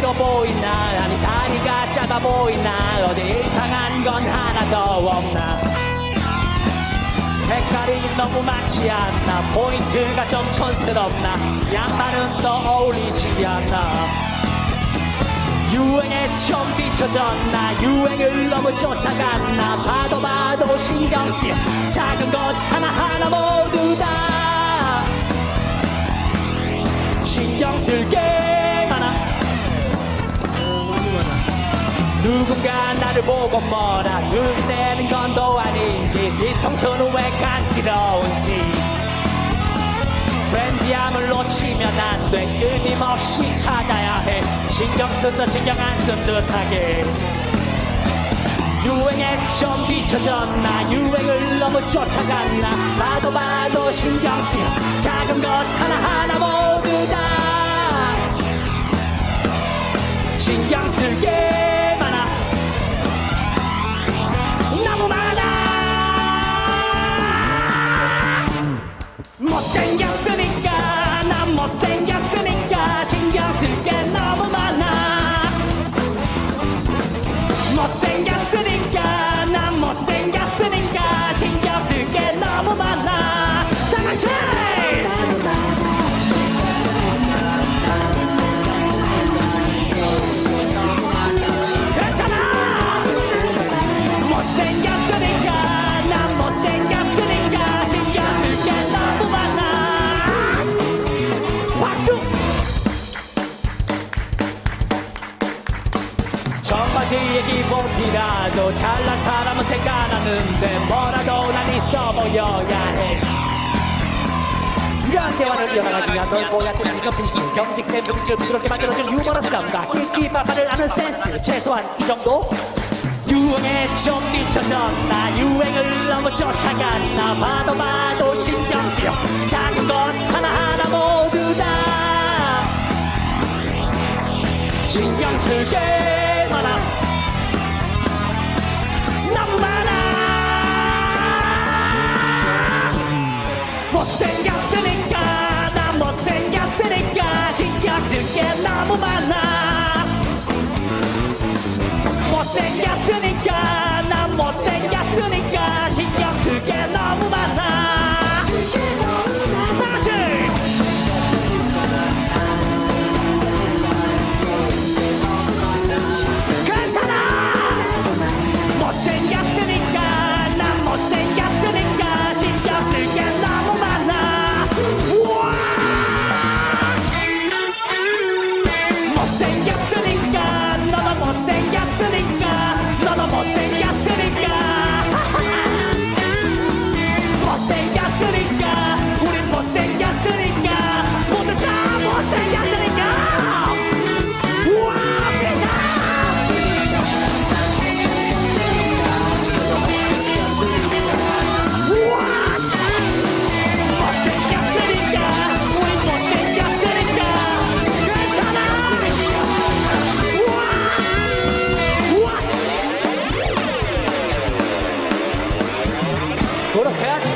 커 보이나? 아니 다리가 작아 보이나? 어디 이상한 건 하나도 없나? 색깔이 너무 많지 않나? 포인트가 좀 촌스럽나? 양말은 또 어울리지 않나? 유행에 좀 뒤처졌나? 유행을 너무 쫓아갔나? 봐도 봐도 신경 쓰여 작은 것 하나하나 모두 다 신경 쓸게 누군가 나를 보고 뭐라 들이대는 건또 아닌지 뒤통수는 왜 간지러운지. 트렌디함을 놓치면 안 돼. 끊임없이 찾아야 해. 신경 쓴 듯 신경 안 쓴 듯하게. 유행에 좀 뒤처졌나? 유행을 너무 쫓아갔나? 봐도 봐도 신경 쓰여. 작은 것 하나하나 모두 다 신경 쓸게 못 청바지에 기본티라도 잘난 사람은 대가 나는데 뭐라도 난 있어 보여야 해. 이러한 대화를 이어나가기 위한 널 보약고 핑크 경직된 눈질 부드럽게 만들어준 유머러스 감각. 키키파파를 아는 센스. 최소한 이 정도? 유행에 좀 뒤처졌나? 유행을 너무 쫓아갔나? 봐도 봐도 신경 쓰여. 작은 것 하나하나 모두 다 신경 쓸게 못생겼으니까 난 못생겼으니까 신경 쓸게 너무 많아 Go to pass.